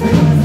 Yeah.